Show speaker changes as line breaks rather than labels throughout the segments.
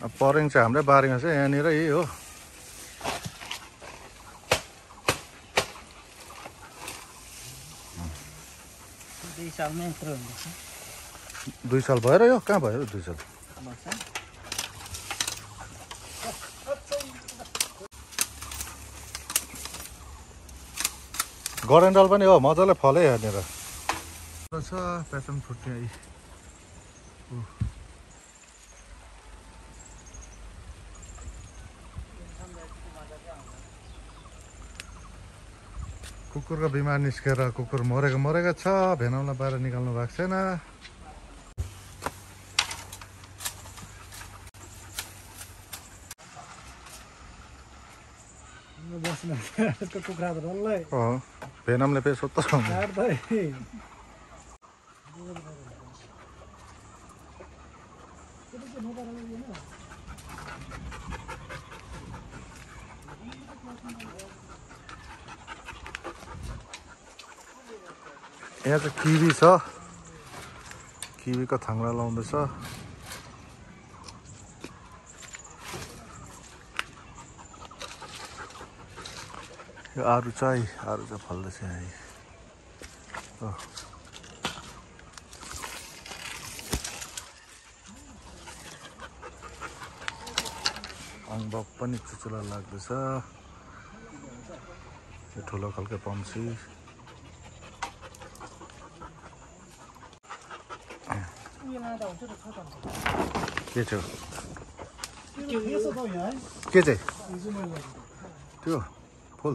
अब परेङ चाहिँ हाम्रै बारीमा छ यहाँनिर यही हो।
दुई
साल भयो र यो? कहाँ भयो दुई साल? गरेन्डल पनि हो मजाले फल्यो यहाँनिर। छ प्यासन फ्रुट यहाँ यी। ऊ। कुकुरको बिमार निस्केर कुकुर मरेको मरेको छ। भेनाउलाई बाहिर निकाल्नु भएको छैन।
त डल्लै
अँ भेनामले फेरि सोध्छ
काट्दै
यहाँ चाहिँ किवी छ किवीको थाङ्रा लाउँदैछ यो आरू चाहिँ आरू चाहिँ फल्दैछ। हो। अम्बक पनि चुचुला लाग्दैछ यो ठुलो खालको पम्सी के थियो
यस्तो छ यहाँ है
के चाहिँ
यो चाहिँ मैले लगेको।
त्यो फुल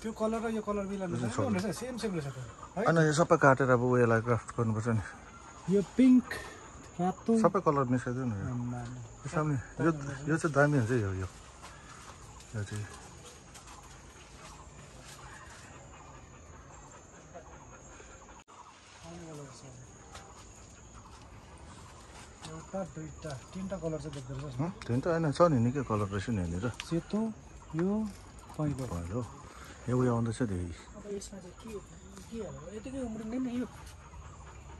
त्यो कलर र यो कलर मिलाउनु सेम सेम रहेछ
होइन यो सबै काटेर अब उयोलाई क्राफ्ट गर्नुपर्छ नि
यो पिङ्क रातो
सबै कलर मिसाइदियो नि यो। सामने यो यो चाहिँ दामी हुन्छ यो यो यो चाहिँ
तिनवटा
होइन छ नि निकै कलर रहेछ नि यहाँनिर।
सेतो यो पहेँलो।
यो उयो आउँदैछ नि।
अब यसमा चाहिँ के के हाल्नु यतिकै उम्रिँदैन यो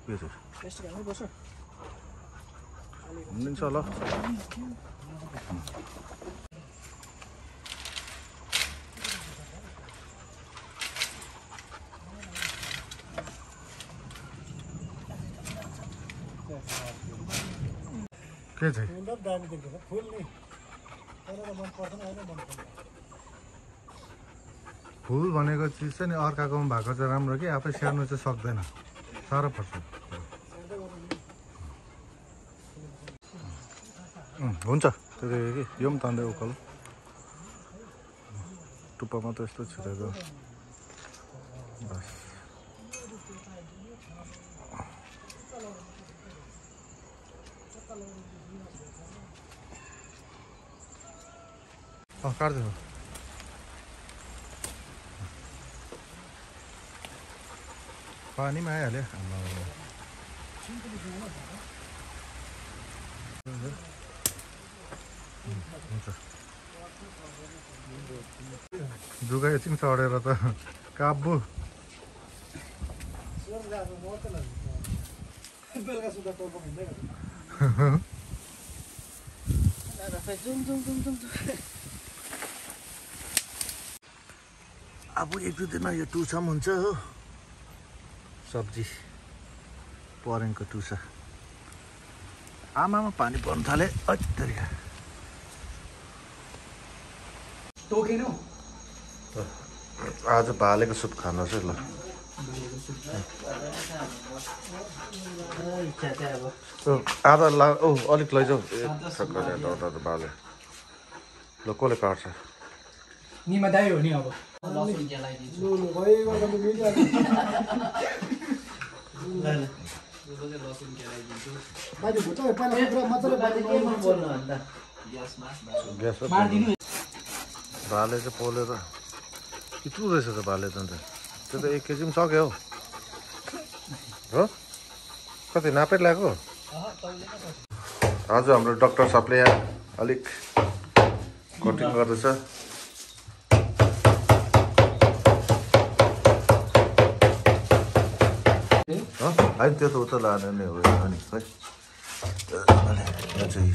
के चाहिँ
प्लास्टिक हाल्नुपर्छ
हुनुहुन्छ होला के चाहिँ
दामी देख्दैछ फुल नि। तर त मन पर्दैन होइन मन पर्दैन।
फुल भनेको चिज चाहिँ नि अर्काकोमा भएको चाहिँ राम्रो कि? आफै स्याहार्नु चाहिँ सक्दैन। साह्रो पर्छ। हुन्छ। त्यो कि? यो पनि तान्दै उकालो टुप्पा मात्रै यस्तो छिरेको। बस। अँ काट्दै पानीमा आइहाल्यो। हुन्छ जुगा एकछिन चढेर त काब्बु अब एक दुई दिनमा यो टुसा पनि हुन्छ हो। सब्जी परेङको टुसा। आमामा पानी पर्नु थाले
हौ
आज भालेको सुप खानुहोस् है ल।
इच्छा चाहिँ
ओ, आधा ला ओ अलिक लैजाऊ। भाले ल कसले काट्छ?
निमा दाइ हो नि अब।
भाले चाहिँ पोलेर। यत्रो रहेछ त भाले त अन्त। त्यो त एक केजी पनि सक्यो हौ। हो? कति नापेर ल्याएको? हजुर हाम्रो डक्टर साहबले यहाँ अलिक कटिङ गर्दैछ। हँ? होइन त्यो त उता लाने नै हो अनि खै यो चाहिँ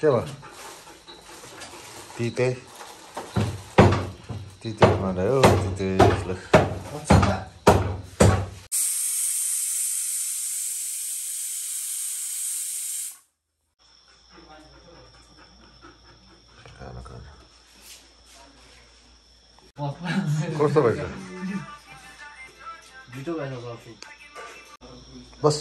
के भयो तिते तिते बनायो तिते खाना खोज्छ
भाइ दुइटो भएन
बस।